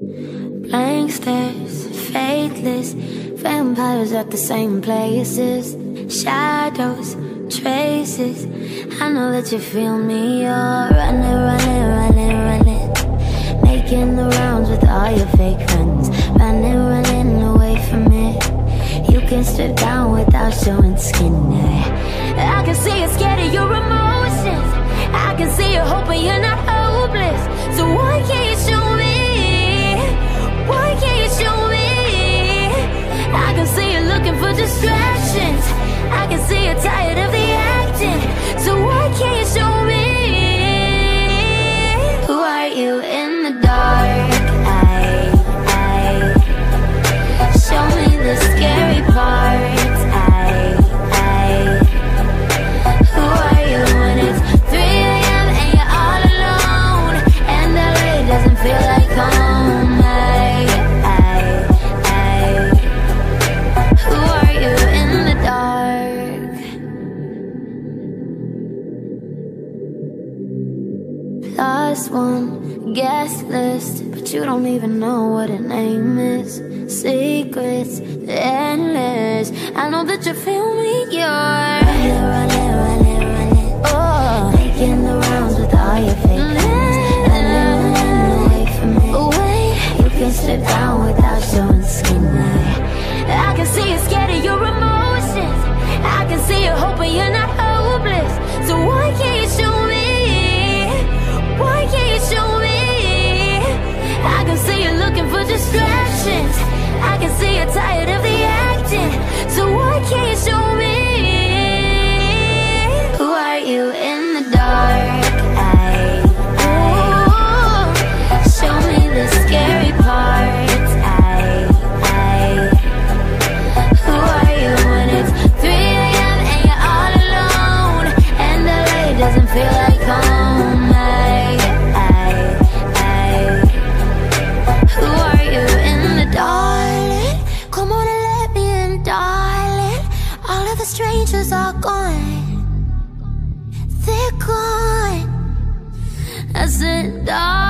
Blank stares, faithless Vampires at the same places. Shadows, traces. I know that you feel me. You're running, running, running, running. Making the rounds with all your fake friends. Running, running away from it. You can strip down without showing skin. I can see you scared of your emotions. I can see you hoping you're not hopeless. So why can't you show Plus one guest list But you don't even know what her name is. Secrets endless. I know that you feel me, you're Running, running, running, running Oh, making the rounds with all your fake can slip down without showing skin. I can see you scared of your emotions. I can see you hoping you're not tired of the acting. So the strangers are gone. They're gone. I said, darling